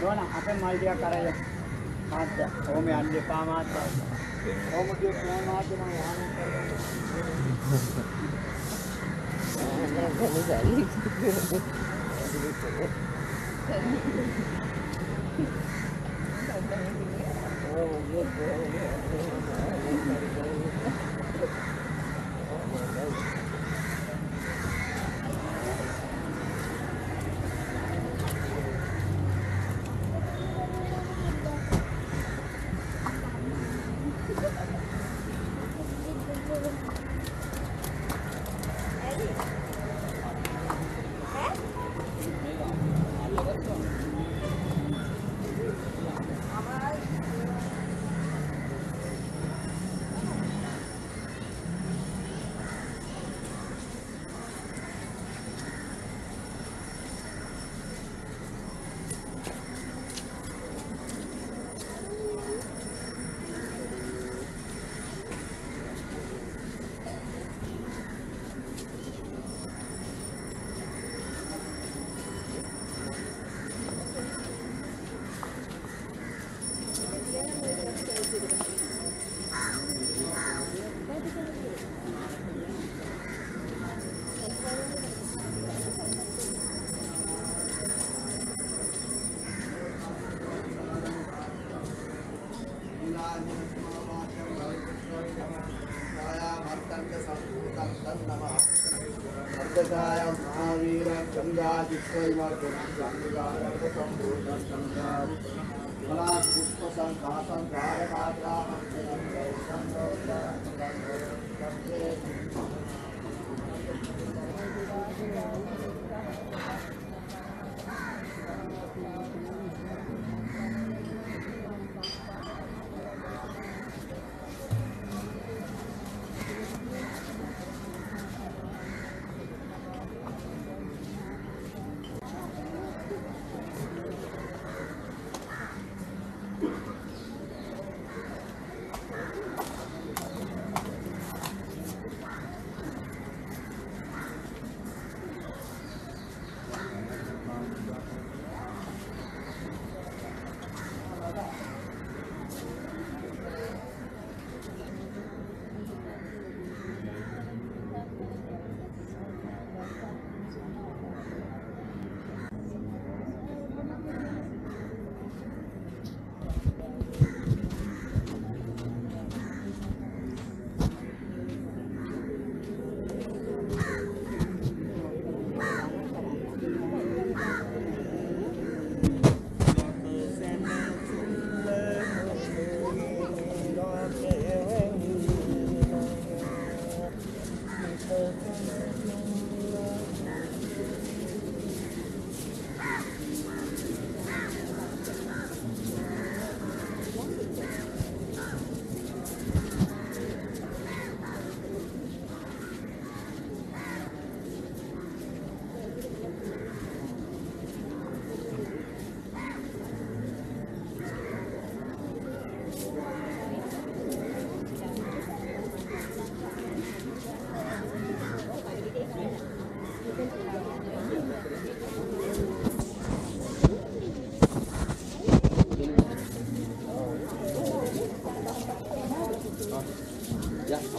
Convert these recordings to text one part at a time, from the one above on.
ನೋಡೋಣ ಅಪ್ಪ ಮಾಲ್ಟಿಯ ಕಾರಣ ಮಾತ್ರ ಒಮ್ಮೆ ಅಲ್ಲಿ ಪಾ ಮಾತ್ರ ಒಮ್ಮೆಗೆ ಫೋನ್ ಮಾತ್ರ ನಾವು ಆನ್ ಮಾಡಿ Oh, good boy. Oh, good boy. Oh, good boy. Chandrai Mahavir चंद्राजित्वैवर्धनं पुष्पसङ्घासं गायकाग्रामं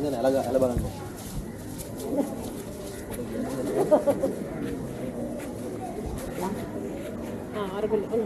ඉඳන් ඇල ඇල බලන්න. ආ අර ගොල්ලෝ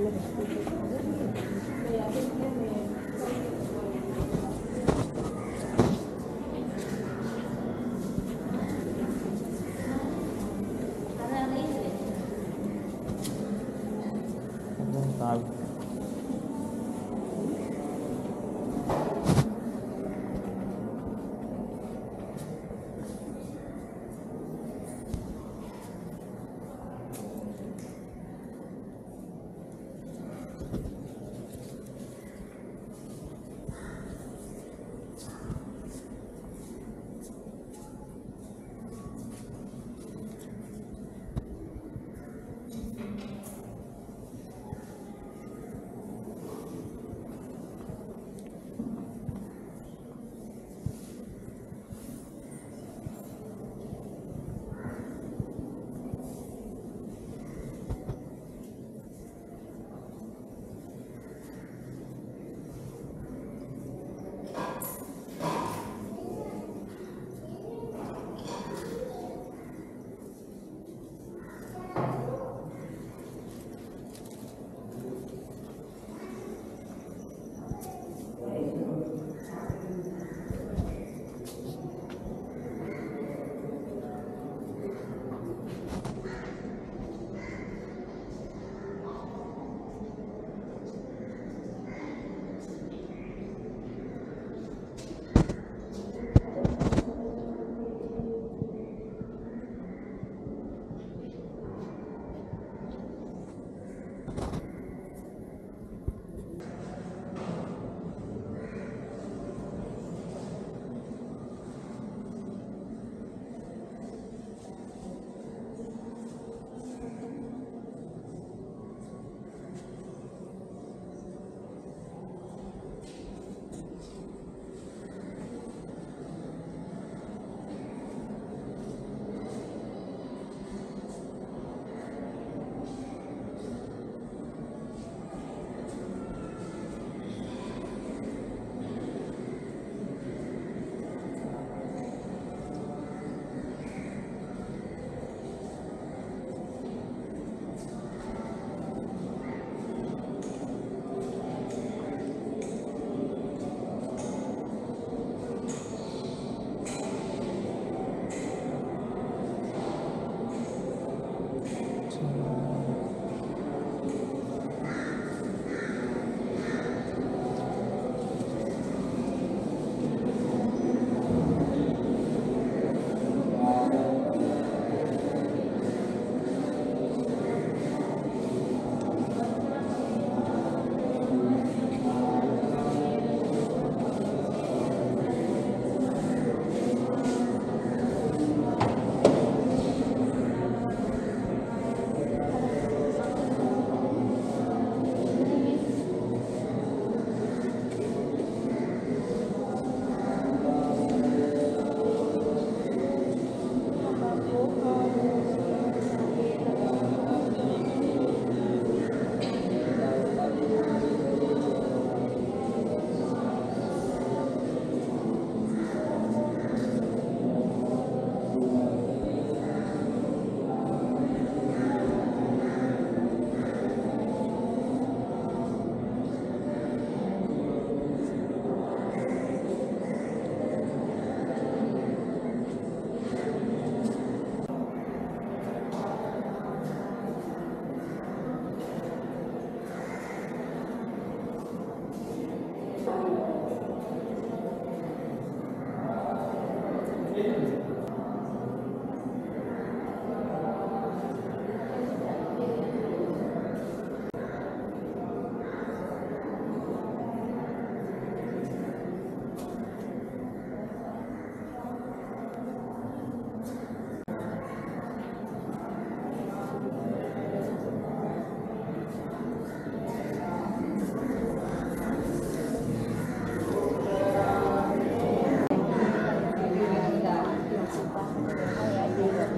Amen.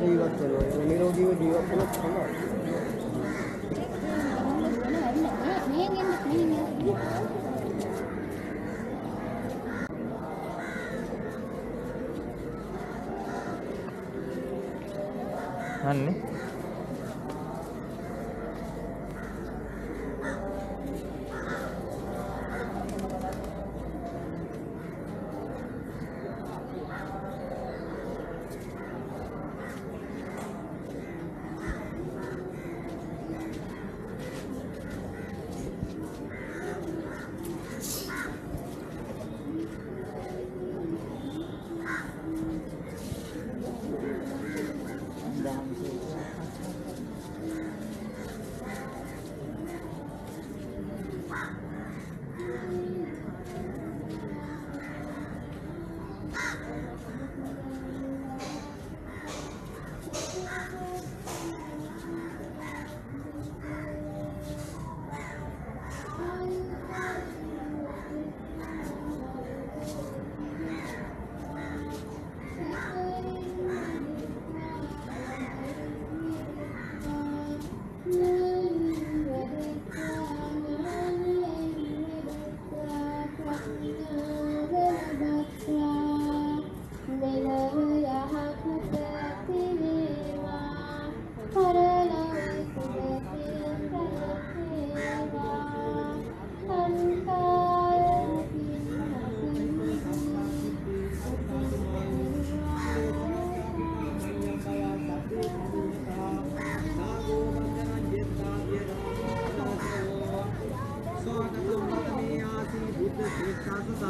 रीवर्क करो निरोगी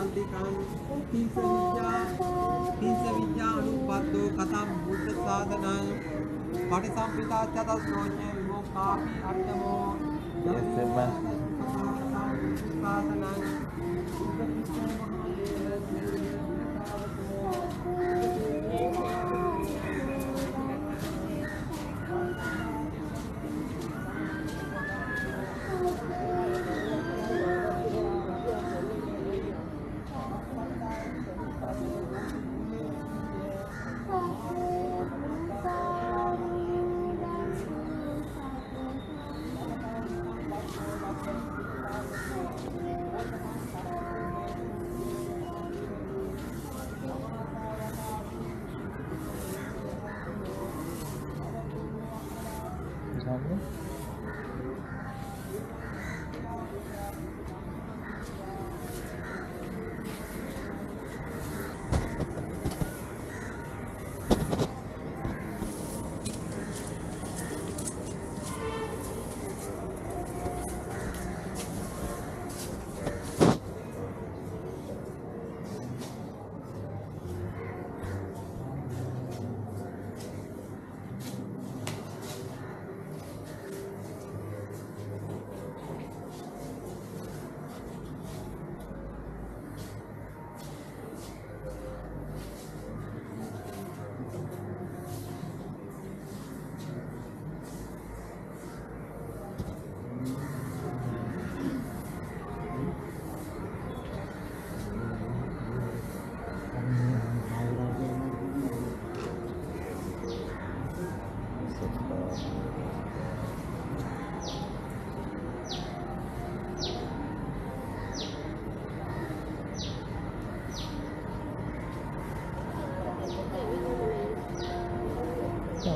තිස විද්‍යා තිස විද්‍යා අනුපද්දෝ කතම් බුද්ධ සාධනං පටිසම්පිතා චතස්නෝඤ්ඤ විමුක්ඛාපි අට්ඨමෝ එසේම සාධනං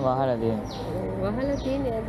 වහලා තියෙනවා. වහලා තියෙන්නේ අද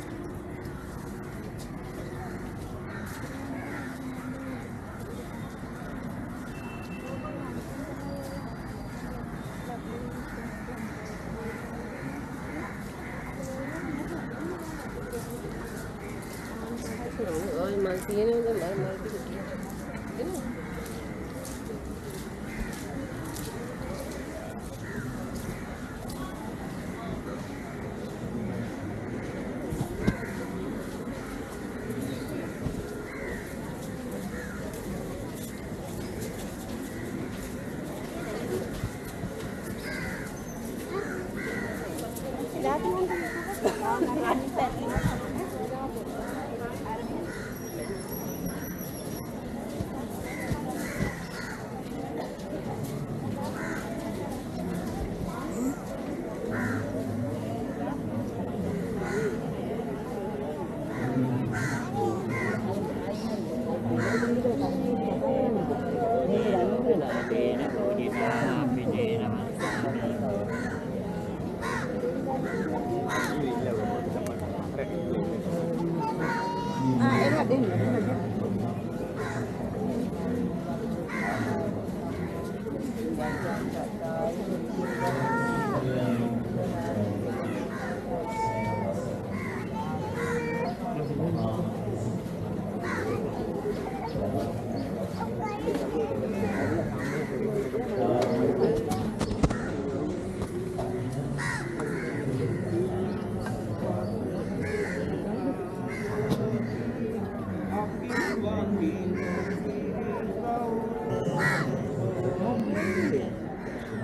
Hãy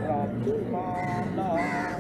subscribe cho